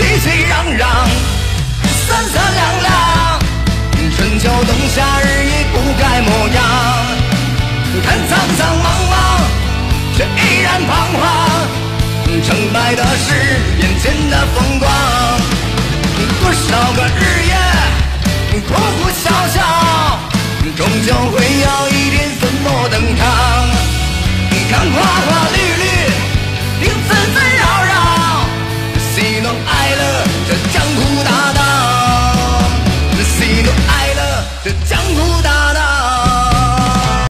熙熙攘攘，三三两两，春秋冬夏日夜不改模样。看苍苍茫茫，却依然彷徨。成败的是眼前的风光，多少个日夜，哭哭笑笑，终究会。Eile des